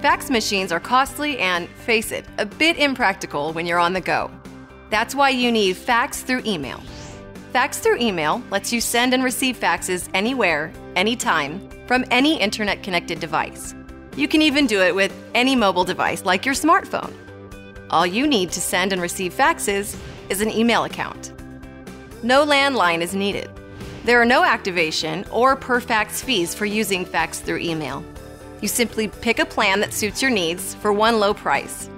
Fax machines are costly and, face it, a bit impractical when you're on the go. That's why you need fax through email. Fax through email lets you send and receive faxes anywhere, anytime, from any internet connected device. You can even do it with any mobile device like your smartphone. All you need to send and receive faxes is an email account. No landline is needed. There are no activation or per fax fees for using fax through email. You simply pick a plan that suits your needs for one low price,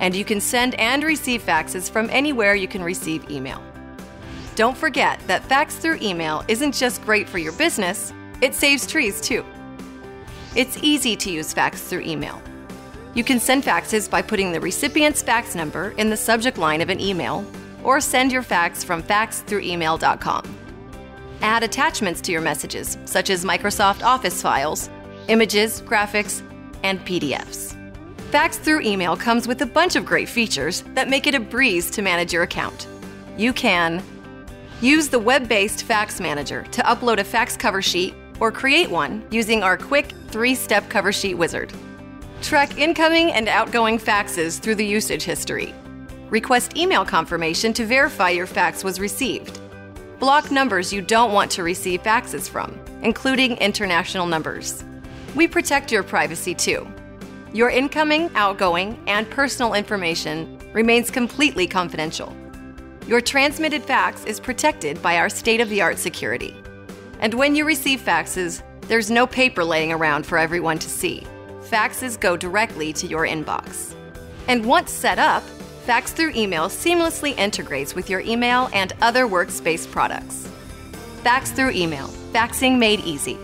and you can send and receive faxes from anywhere you can receive email. Don't forget that fax through email isn't just great for your business, it saves trees too. It's easy to use fax through email. You can send faxes by putting the recipient's fax number in the subject line of an email, or send your fax from faxthroughemail.com. Add attachments to your messages, such as Microsoft Office files, images, graphics, and PDFs. Fax through email comes with a bunch of great features that make it a breeze to manage your account. You can use the web based Fax Manager to upload a fax cover sheet or create one using our quick three step cover sheet wizard. Track incoming and outgoing faxes through the usage history. Request email confirmation to verify your fax was received. Block numbers you don't want to receive faxes from, including international numbers. We protect your privacy too. Your incoming, outgoing, and personal information remains completely confidential. Your transmitted fax is protected by our state of the art security. And when you receive faxes, there's no paper laying around for everyone to see. Faxes go directly to your inbox. And once set up, Fax through email seamlessly integrates with your email and other workspace products. Fax through email, faxing made easy.